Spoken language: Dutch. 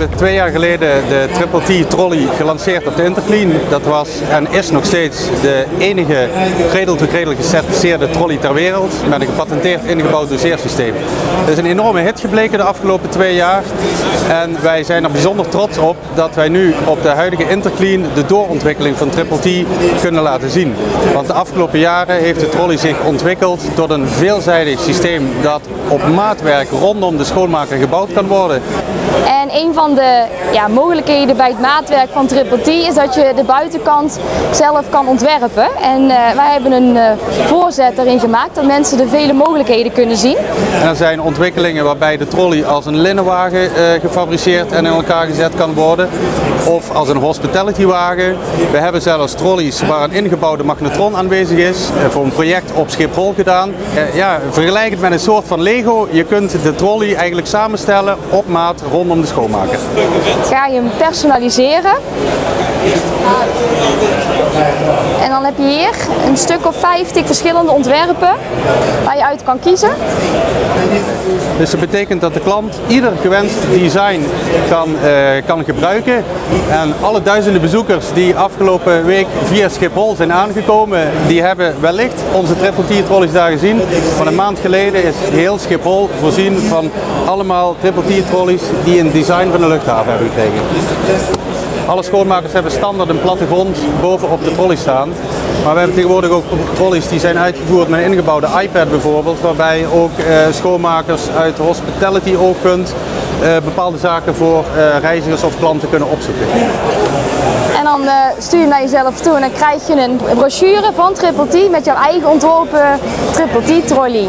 hebben twee jaar geleden de Triple T trolley gelanceerd op de Interclean. Dat was en is nog steeds de enige cradle-to-cradle gecertificeerde trolley ter wereld met een gepatenteerd ingebouwd doseersysteem. Het is een enorme hit gebleken de afgelopen twee jaar en wij zijn er bijzonder trots op dat wij nu op de huidige Interclean de doorontwikkeling van Triple T kunnen laten zien. Want de afgelopen jaren heeft de trolley zich ontwikkeld tot een veelzijdig systeem dat op maatwerk rondom de schoonmaker gebouwd kan worden. En een van de ja, mogelijkheden bij het maatwerk van Triple T is dat je de buitenkant zelf kan ontwerpen. En uh, wij hebben een uh, voorzet erin gemaakt dat mensen de vele mogelijkheden kunnen zien. En er zijn ontwikkelingen waarbij de trolley als een linnenwagen uh, gefabriceerd en in elkaar gezet kan worden. Of als een hospitality wagen. We hebben zelfs trolleys waar een ingebouwde magnetron aanwezig is. voor een project op Schiphol gedaan. ja, vergelijk het met een soort van Lego. Je kunt de trolley eigenlijk samenstellen op maat rondom de schoonmaker. Ga je hem personaliseren. En dan heb je hier een stuk of 50 verschillende ontwerpen waar je uit kan kiezen. Dus dat betekent dat de klant ieder gewenst design kan, uh, kan gebruiken. En alle duizenden bezoekers die afgelopen week via Schiphol zijn aangekomen, die hebben wellicht onze Triple T trolleys daar gezien. Van een maand geleden is heel Schiphol voorzien van allemaal Triple T trolleys die een design van de luchthaven hebben gekregen. Alle schoonmakers hebben standaard een platte grond bovenop de trolley staan. Maar we hebben tegenwoordig ook trolleys die zijn uitgevoerd met een ingebouwde iPad bijvoorbeeld. Waarbij ook eh, schoonmakers uit hospitality oogpunt eh, bepaalde zaken voor eh, reizigers of klanten kunnen opzoeken. En dan eh, stuur je naar jezelf toe en dan krijg je een brochure van Triple T met jouw eigen ontworpen Triple T trolley.